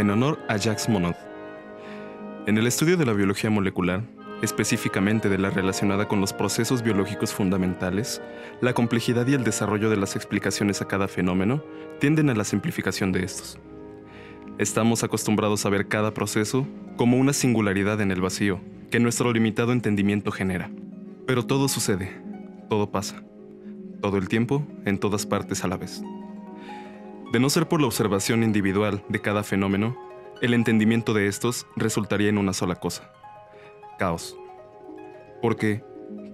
en honor a Jacques Monod. En el estudio de la biología molecular, específicamente de la relacionada con los procesos biológicos fundamentales, la complejidad y el desarrollo de las explicaciones a cada fenómeno tienden a la simplificación de estos. Estamos acostumbrados a ver cada proceso como una singularidad en el vacío que nuestro limitado entendimiento genera. Pero todo sucede, todo pasa, todo el tiempo, en todas partes a la vez. De no ser por la observación individual de cada fenómeno, el entendimiento de estos resultaría en una sola cosa, caos. Porque,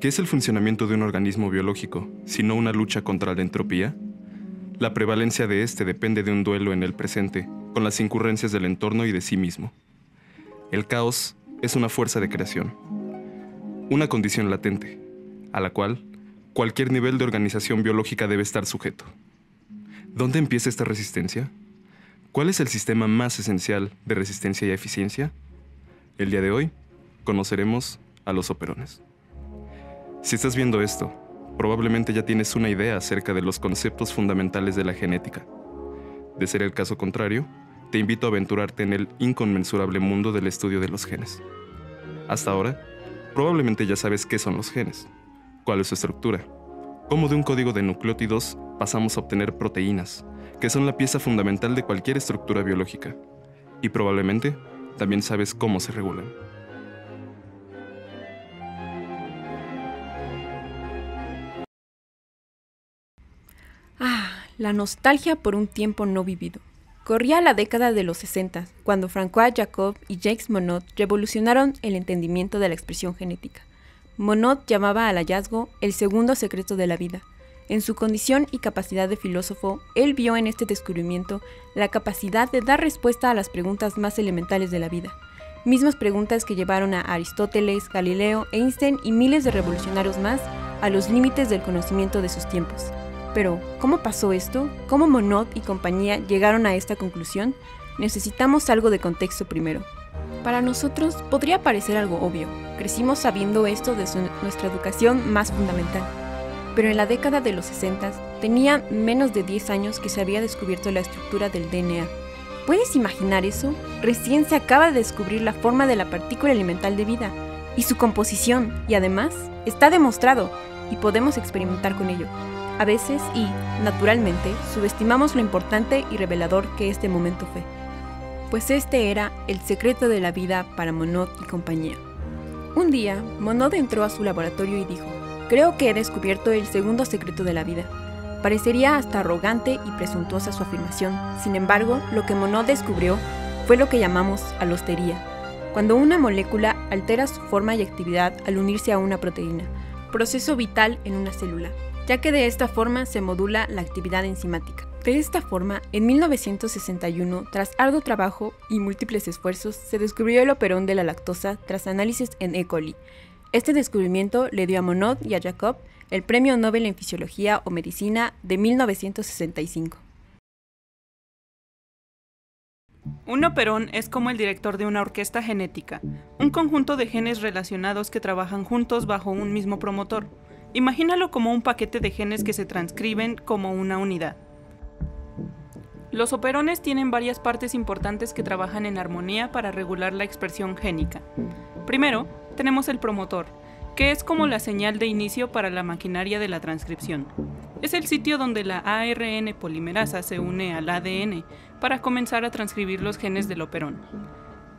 ¿qué es el funcionamiento de un organismo biológico, sino una lucha contra la entropía? La prevalencia de este depende de un duelo en el presente, con las incurrencias del entorno y de sí mismo. El caos es una fuerza de creación, una condición latente, a la cual cualquier nivel de organización biológica debe estar sujeto. ¿Dónde empieza esta resistencia? ¿Cuál es el sistema más esencial de resistencia y eficiencia? El día de hoy conoceremos a los operones. Si estás viendo esto, probablemente ya tienes una idea acerca de los conceptos fundamentales de la genética. De ser el caso contrario, te invito a aventurarte en el inconmensurable mundo del estudio de los genes. Hasta ahora, probablemente ya sabes qué son los genes, cuál es su estructura, cómo de un código de nucleótidos pasamos a obtener proteínas, que son la pieza fundamental de cualquier estructura biológica, y probablemente también sabes cómo se regulan. Ah, la nostalgia por un tiempo no vivido. Corría la década de los 60, cuando François Jacob y Jacques Monod revolucionaron el entendimiento de la expresión genética. Monod llamaba al hallazgo el segundo secreto de la vida. En su condición y capacidad de filósofo, él vio en este descubrimiento la capacidad de dar respuesta a las preguntas más elementales de la vida, mismas preguntas que llevaron a Aristóteles, Galileo, Einstein y miles de revolucionarios más a los límites del conocimiento de sus tiempos. Pero, ¿cómo pasó esto? ¿Cómo Monod y compañía llegaron a esta conclusión? Necesitamos algo de contexto primero. Para nosotros podría parecer algo obvio. Crecimos sabiendo esto desde nuestra educación más fundamental. Pero en la década de los 60 tenía menos de 10 años que se había descubierto la estructura del DNA. ¿Puedes imaginar eso? Recién se acaba de descubrir la forma de la partícula elemental de vida y su composición, y además está demostrado y podemos experimentar con ello. A veces y, naturalmente, subestimamos lo importante y revelador que este momento fue. Pues este era el secreto de la vida para Monod y compañía. Un día, Monod entró a su laboratorio y dijo, creo que he descubierto el segundo secreto de la vida. Parecería hasta arrogante y presuntuosa su afirmación, sin embargo, lo que Monod descubrió fue lo que llamamos alostería, cuando una molécula altera su forma y actividad al unirse a una proteína, proceso vital en una célula ya que de esta forma se modula la actividad enzimática. De esta forma, en 1961, tras arduo trabajo y múltiples esfuerzos, se descubrió el operón de la lactosa tras análisis en E. coli. Este descubrimiento le dio a Monod y a Jacob el Premio Nobel en Fisiología o Medicina de 1965. Un operón es como el director de una orquesta genética, un conjunto de genes relacionados que trabajan juntos bajo un mismo promotor. Imagínalo como un paquete de genes que se transcriben como una unidad. Los operones tienen varias partes importantes que trabajan en armonía para regular la expresión génica. Primero, tenemos el promotor, que es como la señal de inicio para la maquinaria de la transcripción. Es el sitio donde la ARN polimerasa se une al ADN para comenzar a transcribir los genes del operón.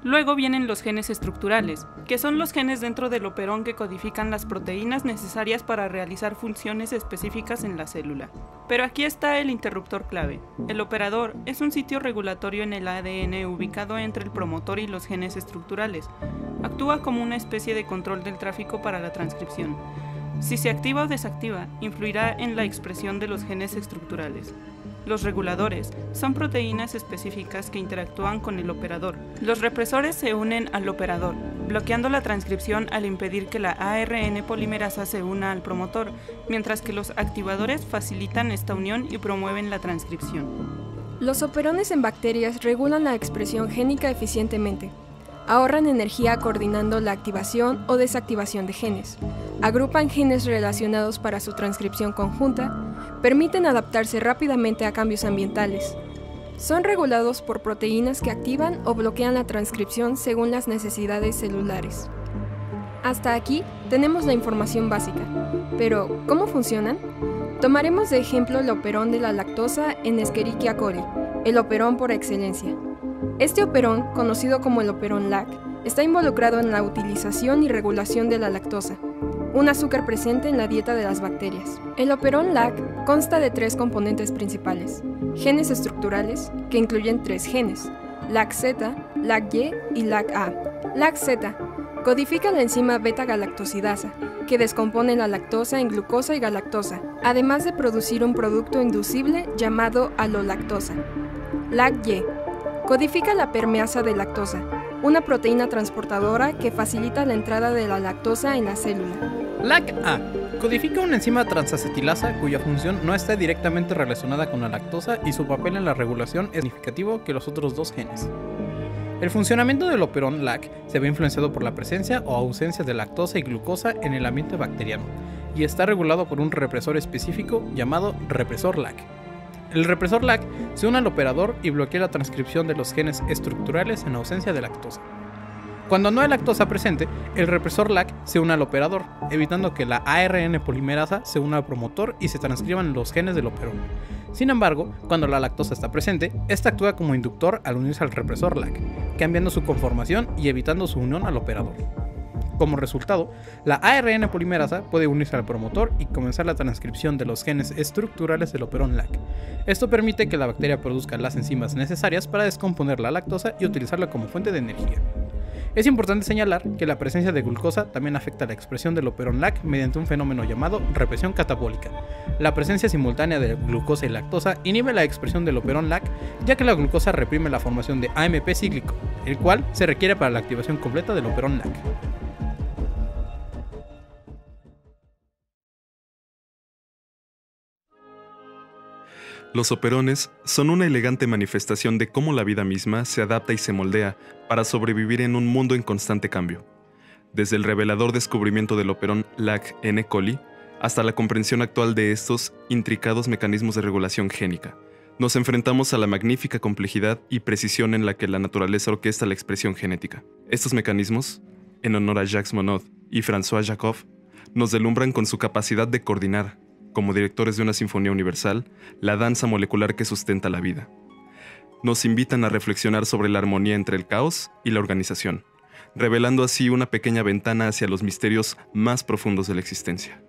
Luego vienen los genes estructurales, que son los genes dentro del operón que codifican las proteínas necesarias para realizar funciones específicas en la célula. Pero aquí está el interruptor clave. El operador es un sitio regulatorio en el ADN ubicado entre el promotor y los genes estructurales. Actúa como una especie de control del tráfico para la transcripción. Si se activa o desactiva, influirá en la expresión de los genes estructurales. Los reguladores son proteínas específicas que interactúan con el operador. Los represores se unen al operador, bloqueando la transcripción al impedir que la ARN polimerasa se una al promotor, mientras que los activadores facilitan esta unión y promueven la transcripción. Los operones en bacterias regulan la expresión génica eficientemente. Ahorran energía coordinando la activación o desactivación de genes. Agrupan genes relacionados para su transcripción conjunta permiten adaptarse rápidamente a cambios ambientales. Son regulados por proteínas que activan o bloquean la transcripción según las necesidades celulares. Hasta aquí tenemos la información básica, pero ¿cómo funcionan? Tomaremos de ejemplo el operón de la lactosa en Escherichia coli, el operón por excelencia. Este operón, conocido como el operón LAC, está involucrado en la utilización y regulación de la lactosa, un azúcar presente en la dieta de las bacterias. El operón LAC consta de tres componentes principales, genes estructurales, que incluyen tres genes, LAC-Z, LAC-Y y LAC-A. LAC-Z codifica la enzima beta-galactosidasa, que descompone la lactosa en glucosa y galactosa, además de producir un producto inducible llamado alolactosa. LAC-Y codifica la permeasa de lactosa, una proteína transportadora que facilita la entrada de la lactosa en la célula. LAC-A codifica una enzima transacetilasa cuya función no está directamente relacionada con la lactosa y su papel en la regulación es significativo que los otros dos genes. El funcionamiento del operón LAC se ve influenciado por la presencia o ausencia de lactosa y glucosa en el ambiente bacteriano y está regulado por un represor específico llamado represor LAC. El represor LAC se une al operador y bloquea la transcripción de los genes estructurales en ausencia de lactosa. Cuando no hay lactosa presente, el represor LAC se une al operador, evitando que la ARN polimerasa se una al promotor y se transcriban los genes del operón. Sin embargo, cuando la lactosa está presente, esta actúa como inductor al unirse al represor LAC, cambiando su conformación y evitando su unión al operador. Como resultado, la ARN polimerasa puede unirse al promotor y comenzar la transcripción de los genes estructurales del operón LAC. Esto permite que la bacteria produzca las enzimas necesarias para descomponer la lactosa y utilizarla como fuente de energía. Es importante señalar que la presencia de glucosa también afecta la expresión del operón LAC mediante un fenómeno llamado represión catabólica. La presencia simultánea de glucosa y lactosa inhibe la expresión del operón LAC, ya que la glucosa reprime la formación de AMP cíclico, el cual se requiere para la activación completa del operón LAC. Los operones son una elegante manifestación de cómo la vida misma se adapta y se moldea para sobrevivir en un mundo en constante cambio. Desde el revelador descubrimiento del operón LAC N. coli hasta la comprensión actual de estos intricados mecanismos de regulación génica, nos enfrentamos a la magnífica complejidad y precisión en la que la naturaleza orquesta la expresión genética. Estos mecanismos, en honor a Jacques Monod y François Jacob, nos delumbran con su capacidad de coordinar, como directores de una sinfonía universal, la danza molecular que sustenta la vida. Nos invitan a reflexionar sobre la armonía entre el caos y la organización, revelando así una pequeña ventana hacia los misterios más profundos de la existencia.